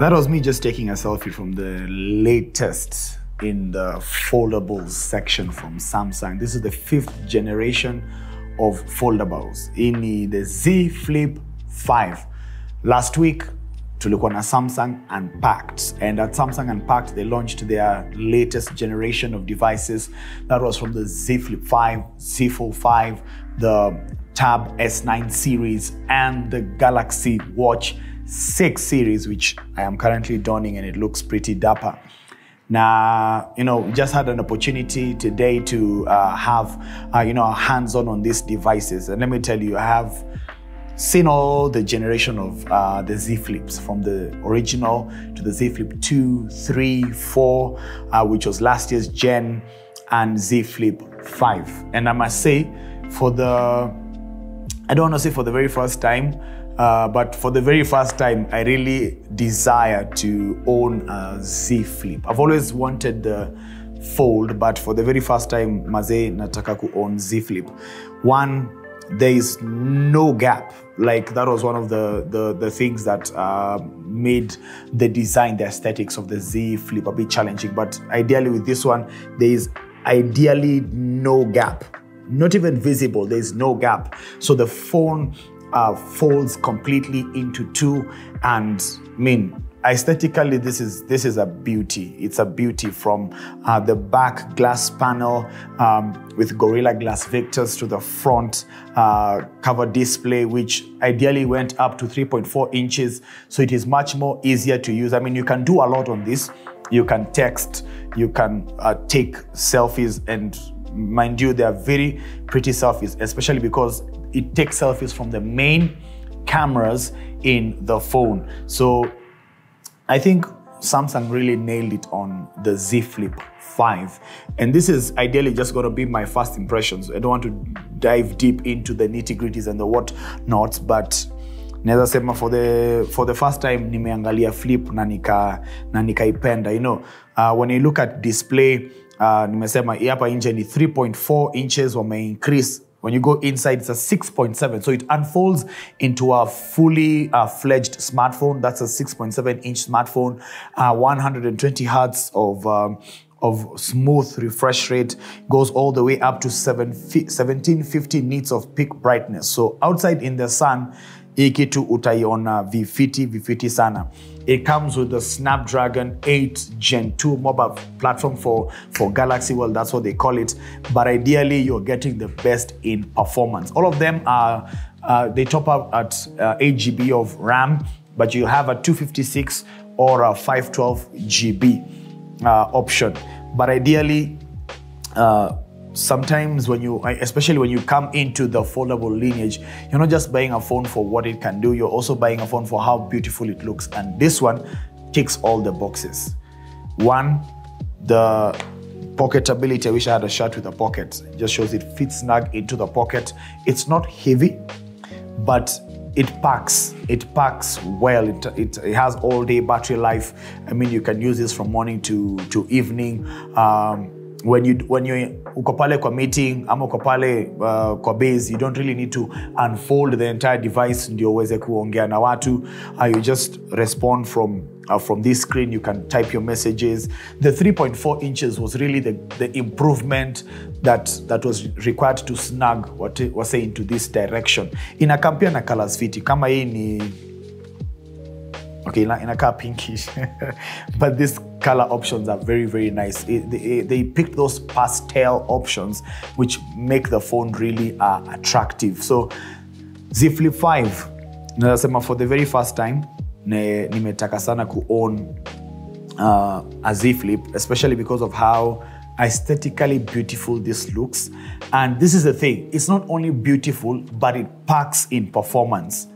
That was me just taking a selfie from the latest in the foldables section from Samsung. This is the fifth generation of foldables in the Z Flip 5. Last week, tulikuwa na Samsung Unpacked. And at Samsung Unpacked, they launched their latest generation of devices. That was from the Z Flip 5, Z Fold 5, the Tab S9 series, and the Galaxy Watch 6 series, which I am currently donning and it looks pretty dapper. Now, you know, just had an opportunity today to uh, have, uh, you know, hands-on on these devices. And let me tell you, I have seen all the generation of uh, the Z Flips from the original to the Z Flip 2, 3, 4, uh, which was last year's gen, and Z Flip 5. And I must say, for the, I don't want to say for the very first time, uh, but for the very first time, I really desire to own a Z Flip. I've always wanted the Fold, but for the very first time, maze nataka ku own Z Flip. One, there is no gap. Like that was one of the the, the things that uh, made the design, the aesthetics of the Z Flip a bit challenging. But ideally, with this one, there is ideally no gap. Not even visible. There is no gap. So the phone uh, folds completely into two, and I mean aesthetically this is this is a beauty. It's a beauty from uh, the back glass panel um, with gorilla glass Victus to the front uh, cover display which ideally went up to 3.4 inches. So it is much more easier to use. I mean you can do a lot on this. You can text you can uh, take selfies. And mind you they are very pretty selfies especially because it takes selfies from the main cameras in the phone so I think Samsung really nailed it on the Z Flip 5. And this is ideally just going to be my first impressions. I don't want to dive deep into the nitty gritties and the what nots, but naweza sema for the, for the first time nimeangalia flip na nika you know uh, when you look at display uh, nimesema hapa nje ni 3.4 inches wame increase when you go inside, it's a 6.7. So it unfolds into a fully uh, fledged smartphone. That's a 6.7 inch smartphone, uh, 120 hertz of. Um, of smooth refresh rate goes all the way up to 7, 1750 nits of peak brightness. So outside in the sun, hii kitu utaiona vifiti vifiti sana. It comes with the snapdragon 8 gen 2 mobile platform for, for galaxy world that's what they call it. But ideally you're getting the best in performance. All of them are uh, they top up at uh, 8 gb of ram but you have a 256 or a 512 gb uh, option. But ideally uh, sometimes when you especially when you come into the foldable lineage you're not just buying a phone for what it can do you're also buying a phone for how beautiful it looks. And this one ticks all the boxes. One the pocketability i wish i had a shirt with a pocket. It just shows it fits snug into the pocket. It's not heavy but it packs it packs well. It, it, it, has all day battery life. I mean you can use this from morning to to evening. Um, when you when you uko pale kwa meeting ama uko pale uh, kwa base you don't really need to unfold the entire device ndio uweze kuongea na watu. Uh, you just respond from uh, from this screen you can type your messages. The 3.4 inches was really the, the improvement that that was required to snug what was say into this direction. Inakampia na colors fiti. Kama hii ni okay inakaa pinkish. But these color options are very very nice. It, they, they picked those pastel options which make the phone really uh, attractive. So z flip 5 nazasema for the very first time ne, nimetaka sana kuown uh, a z flip especially because of how aesthetically beautiful this looks. And this is the thing it's not only beautiful but it packs in performance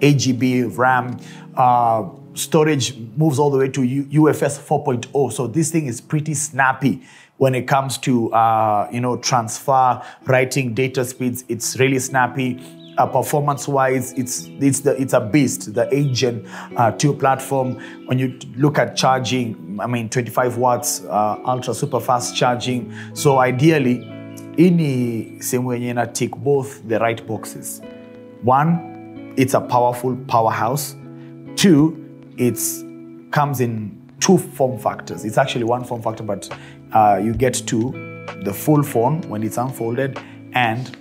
8 GB RAM. Uh, storage moves all the way to U- UFS 4.0. So this thing is pretty snappy when it comes to uh, you know transfer, writing, data speeds. It's really snappy. Uh, performance-wise, it's it's the it's a beast. The 8 Gen uh, 2 platform. When you look at charging, I mean 25 watts, uh, ultra super fast charging. So ideally, ini sehemu yenye ina tick both the right boxes. One, it's a powerful powerhouse. Two, it's comes in two form factors. It's actually one form factor, but uh, you get two the full phone when it's unfolded and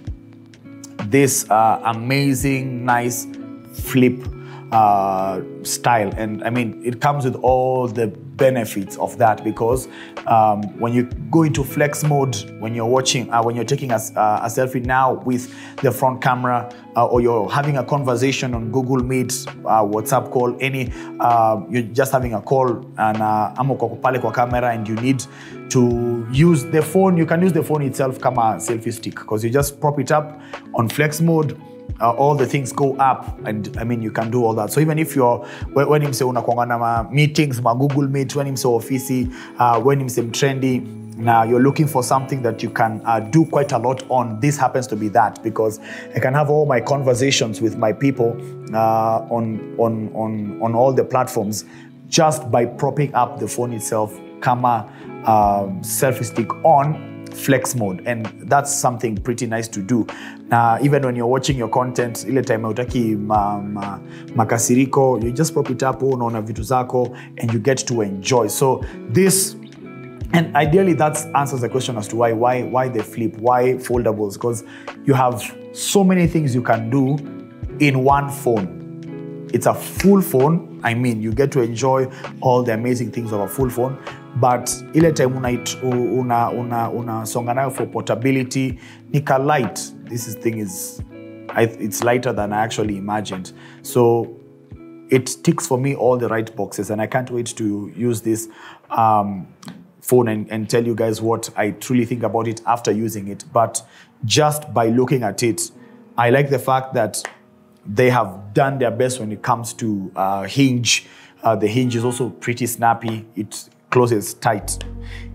this uh, amazing, nice flip uh, style. And I mean, it comes with all the benefits of that because um, when you go into flex mode, when you're watching, uh, when you're taking a, uh, a, selfie now with the front camera, uh, or you're having a conversation on Google Meet, uh, WhatsApp call, any, uh, you're just having a call and uh, amo pale kwa camera and you need to use the phone, you can use the phone itself come a selfie stick because you just prop it up on flex mode uh, all the things go up and I mean you can do all that. So even if you're when him say unakuanga na ma meetings ma Google Meet, when say ofisi, uh, when him say trendy now you're looking for something that you can uh, do quite a lot on this happens to be that because i can have all my conversations with my people uh, on, on, on, on all the platforms just by propping up the phone itself camera um, selfie stick on flex mode. And that's something pretty nice to do. Na even when you're watching your content ile time utaki ma, ma, makasiriko you just pop it up unaona vitu zako and you get to enjoy. So this and ideally that answers the question as to why why why they flip why foldables because you have so many things you can do in one phone. It's a full phone i mean you get to enjoy all the amazing things of a full phone but ile time una, una, una nayo for portability nika light. This is thing is it's lighter than i actually imagined. So it ticks for me all the right boxes and i can't wait to use this um, phone and, and tell you guys what i truly think about it after using it. But just by looking at it i like the fact that they have done their best when it comes to uh, hinge uh, the hinge is also pretty snappy it closes tight.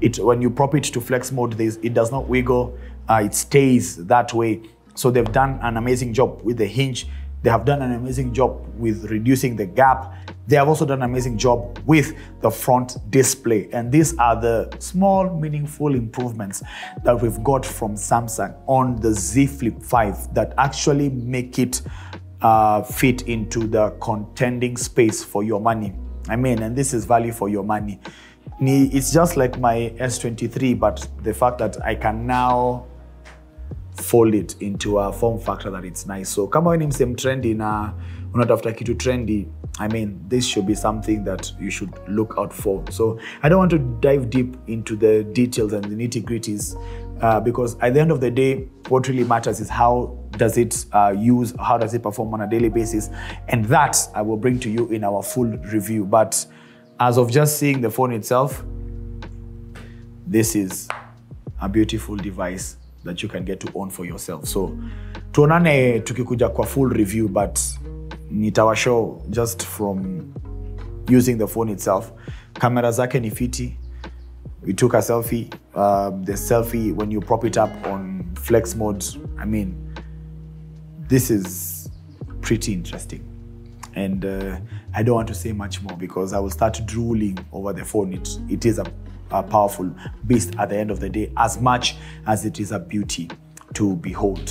It when you prop it to flex mode, it does not wiggle. Uh, it stays that way. So they've done an amazing job with the hinge. They have done an amazing job with reducing the gap. They have also done an amazing job with the front display. And these are the small, meaningful improvements that we've got from Samsung on the Z Flip 5 that actually make it uh, fit into the contending space for your money. I mean, and this is value for your money it's just like my S23, but the fact that I can now fold it into a form factor that it's nice. So kama wewe ni mse trendy na unatafuta kitu trendy, I mean, this should be something that you should look out for. So I don't want to dive deep into the details and the nitty gritties uh, because at the end of the day, what really matters is how does it uh, use, how does it perform on a daily basis, and that I will bring to you in our full review. But as of just seeing the phone itself, this is a beautiful device that you can get to own for yourself. So tuonane tukikuja kwa full review but nitawashow just from using the phone itself. Kamera zake ni fiti. We took a selfie. Um, the selfie, when you prop it up on flex mode, I mean, this is pretty interesting. And uh, I don't want to say much more because I will start drooling over the phone. It, it is a, a powerful beast at the end of the day, as much as it is a beauty to behold.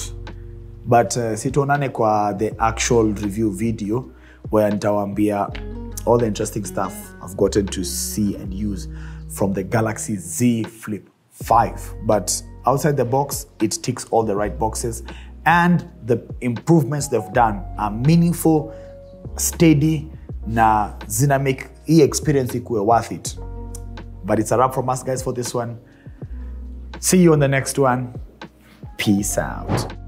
But uh, sitaonane kwa the actual review video where nitawambia all the interesting stuff I've gotten to see and use from the Galaxy Z Flip 5. But outside the box, it ticks all the right boxes and the improvements they've done are meaningful, steady, na zina make hii experience ikuwe worth it. But it's a wrap from us guys for this one. See you on the next one. Peace out